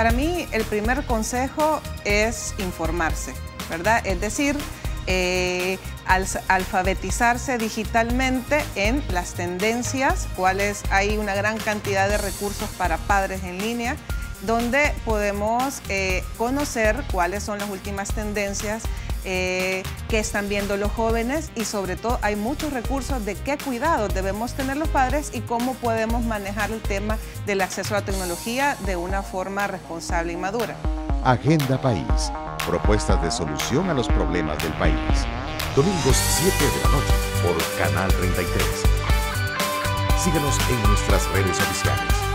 Para mí el primer consejo es informarse, ¿verdad? Es decir, eh, alfabetizarse digitalmente en las tendencias, cuáles hay una gran cantidad de recursos para padres en línea, donde podemos eh, conocer cuáles son las últimas tendencias eh, que están viendo los jóvenes y sobre todo hay muchos recursos de qué cuidados debemos tener los padres y cómo podemos manejar el tema del acceso a la tecnología de una forma responsable y madura. Agenda País. Propuestas de solución a los problemas del país. Domingos 7 de la noche por Canal 33. Síguenos en nuestras redes oficiales.